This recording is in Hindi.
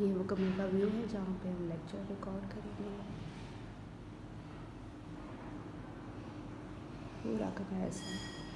ये वो कमरे का व्यू है जहाँ पे हम लेक्चर रिकॉर्ड करेंगे। पूरा कमरा ऐसा है